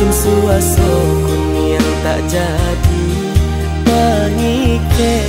Mungkin suaso yang tak jadi. Pangike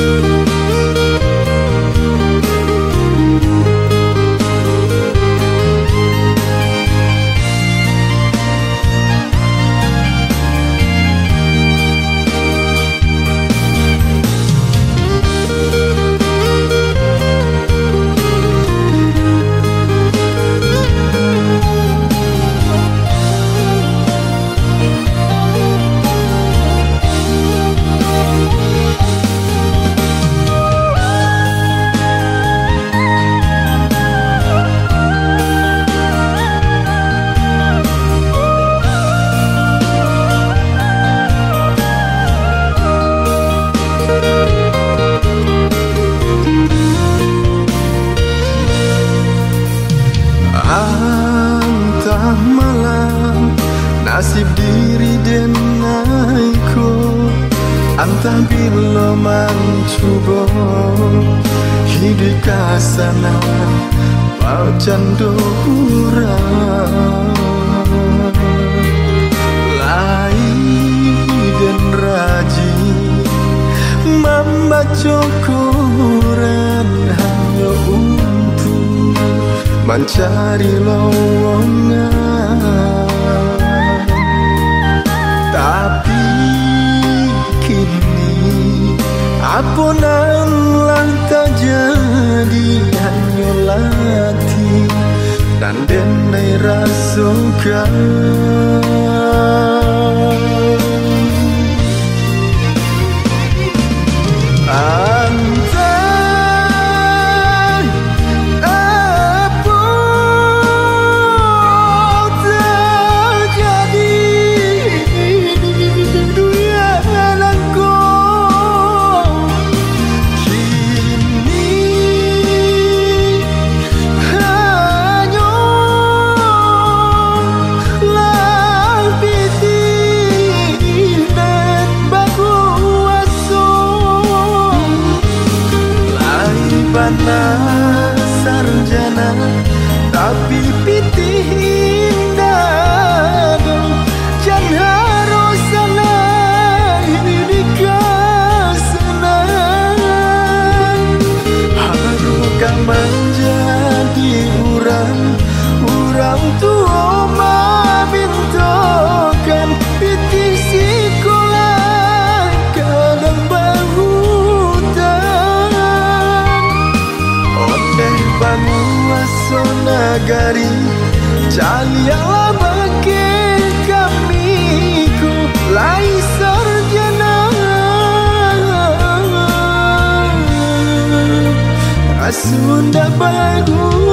Música Candu kurang, Lai dan raji Membaca Quran hanya untuk Mencari lowongan. Tapi kini Apa nang tak jadi Hanyalah dan den nei rasukan Jalialah bagi kami ku Lai sarjana Asunda baguno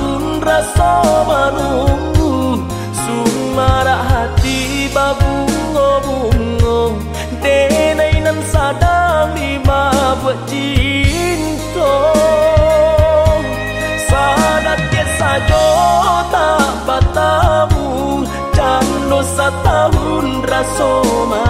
Sun rasa marung Sun marak hati babungo-bungo Denai nan sadang lima buat cinta Sadat ke sajo tak batamu Jangan dosa tahun rasa marung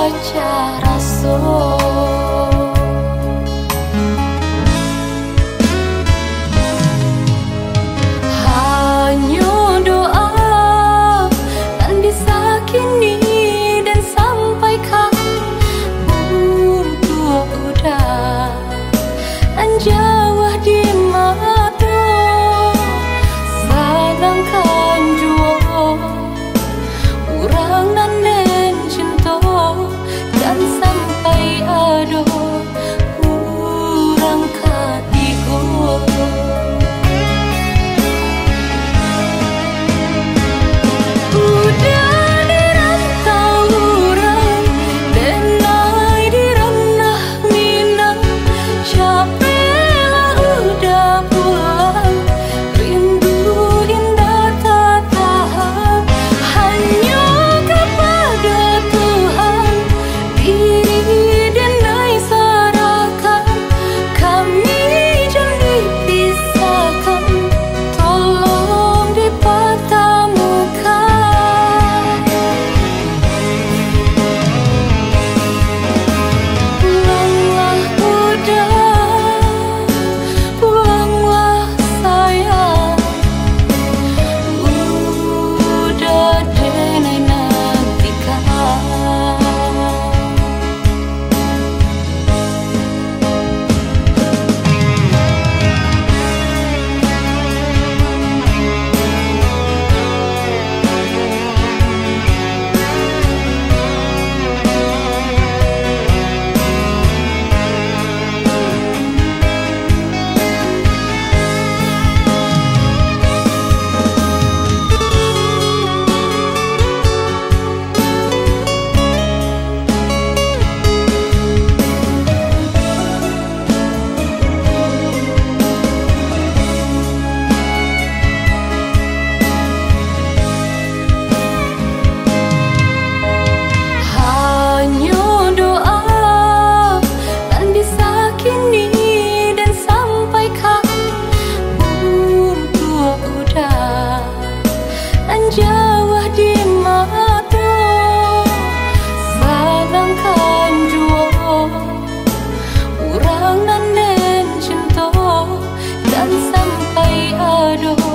Berpacar rasa tâm tay ở đâu